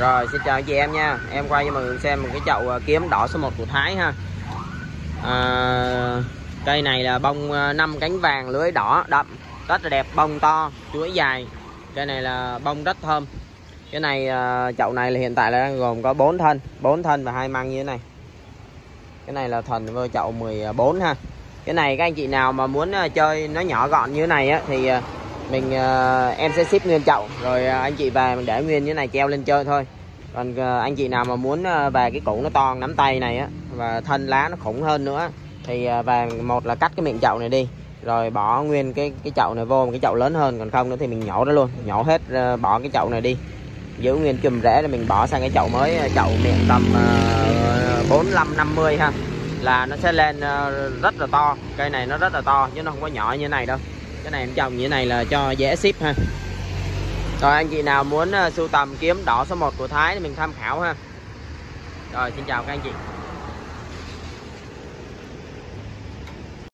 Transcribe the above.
Rồi xin chào anh chị em nha. Em quay cho mọi người xem một cái chậu à, kiếm đỏ số 1 của Thái ha. À, Cây này là bông à, 5 cánh vàng lưới đỏ đậm Rất là đẹp bông to chuối dài. Cây này là bông rất thơm. Cái này à, chậu này là hiện tại là đang gồm có 4 thân 4 thân và hai măng như thế này. Cái này là thần vô chậu 14 ha. Cái này các anh chị nào mà muốn chơi nó nhỏ gọn như thế này á Thì mình uh, em sẽ ship nguyên chậu rồi uh, anh chị về mình để nguyên như này treo lên chơi thôi. Còn uh, anh chị nào mà muốn uh, về cái củ nó to nắm tay này á và thân lá nó khủng hơn nữa thì uh, về một là cắt cái miệng chậu này đi rồi bỏ nguyên cái cái chậu này vô một cái chậu lớn hơn còn không nữa thì mình nhổ nó luôn nhổ hết uh, bỏ cái chậu này đi. Giữ nguyên chùm rễ là mình bỏ sang cái chậu mới chậu miệng tầm bốn mươi năm mươi ha là nó sẽ lên rất là to cây này nó rất là to chứ nó không có nhỏ như thế này đâu cái này em trồng như thế này là cho dễ ship ha. Rồi anh chị nào muốn uh, sưu tầm kiếm đỏ số 1 của Thái thì mình tham khảo ha. Rồi xin chào các anh chị.